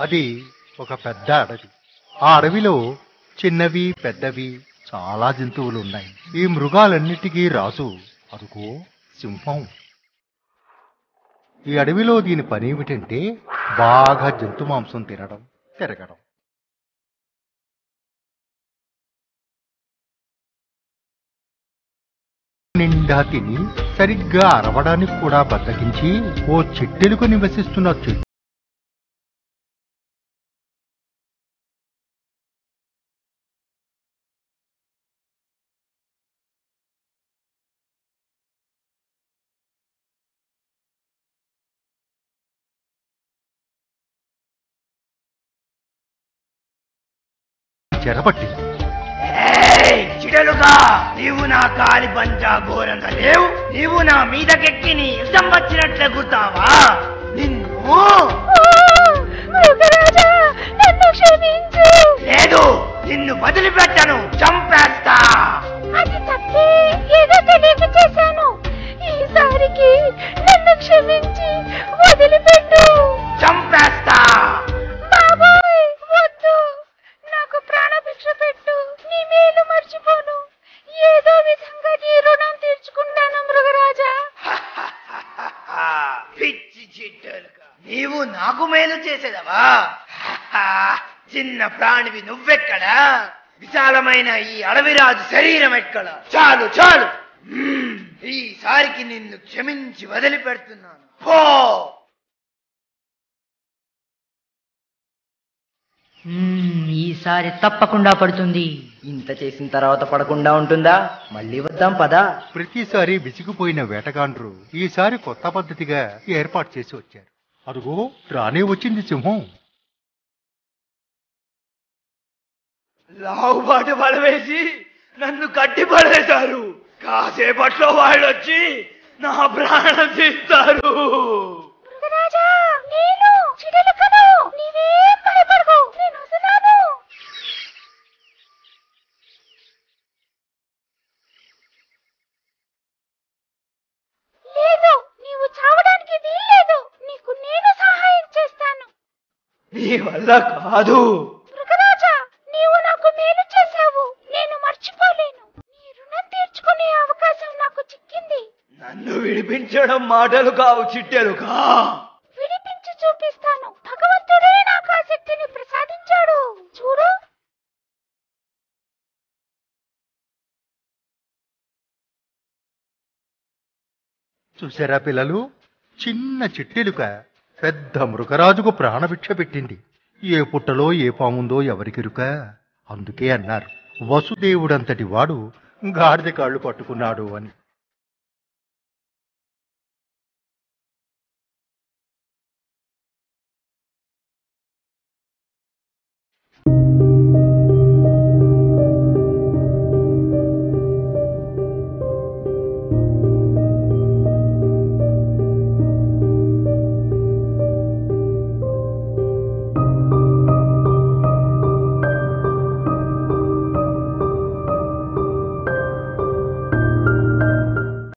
అది ఒక పెద్ద అడవి. ఆ అడవిలో చిన్నవి పెద్దవి చాలా జంతువులు ఉన్నాయి ఈ మృగాలన్నిటికీ రాజు అదుకో సింహం. ఈ అడవిలో దీని పని ఏమిటంటే బాగా జంతు మాంసం తినడం తిరగడం. నిండా తిని సరిగ్గా అరవడానికి కూడా బద్దకించి ఓ చెట్టెలుకు నివసిస్తున్న చెట్టు చెరపట్టింది చిడలుగా నీవు నా కాలి పంచా ఘోరంగా లేవు. నీవు నా మీదకెక్కి నీ ఇష్టం వచ్చినట్లు ఎగురుతావా? నిన్ను పిచ్చి చిట్టలుగా నీవు నాకు మేలు చేసేదవా? చిన్న ప్రాణివి నువ్వెక్కడా? విశాలమైన ఈ అడవిరాజు శరీరం ఎక్కడ? చాలు చాలు. ఈసారికి నిన్ను క్షమించి వదిలిపెడుతున్నాను. పో! ఈసారి తప్పకుండా పడుతుంది. ఇంత చేసిన తర్వాత పడకుండా ఉంటుందా? మళ్ళీ వద్దాం పదా. ప్రతిసారి విసిగిపోయిన వేటగాండ్రు ఈసారి కొత్త పద్ధతిగా ఏర్పాటు చేసి వచ్చారు. అదుగో రానే వచ్చింది సింహం. లావుబాటు పడవేసి నన్ను కట్టి పడేశారు. కాసేపట్లో వాళ్ళు వచ్చి నా ప్రాణం తీస్తారు మృగరాజా నేను చిడలకను నీవేం భయపడకు నేను వస్తున్నాను లేదు నీవు చావడానికి వీల్లేదు నీకు నేను సహాయం చేస్తాను నీ వల్ల కాదు. మృగరాజా నీవు నాకు మేలు చేశావు. నేను మర్చిపోలేను. నీ రుణం తీర్చుకునే అవకాశం నాకు చిక్కింది. నన్ను విడిపించడం మాటలు కావు చిట్టెలుగా విడిపించి చూపిస్తాను. భగవంతుడే నాకు ఆ శక్తిని ప్రసాదించాడు. చూడు. చూసారా పిల్లలు? చిన్న చిట్టెలుక. పెద్ద మృగరాజుకు ప్రాణభిక్ష పెట్టింది. ఏ పుట్టలో ఏ పాముందో ఎవరికిరుక? అందుకే అన్నారు వసుదేవుడంతటి వాడు గాడిద కాళ్ళు పట్టుకున్నాడు అని.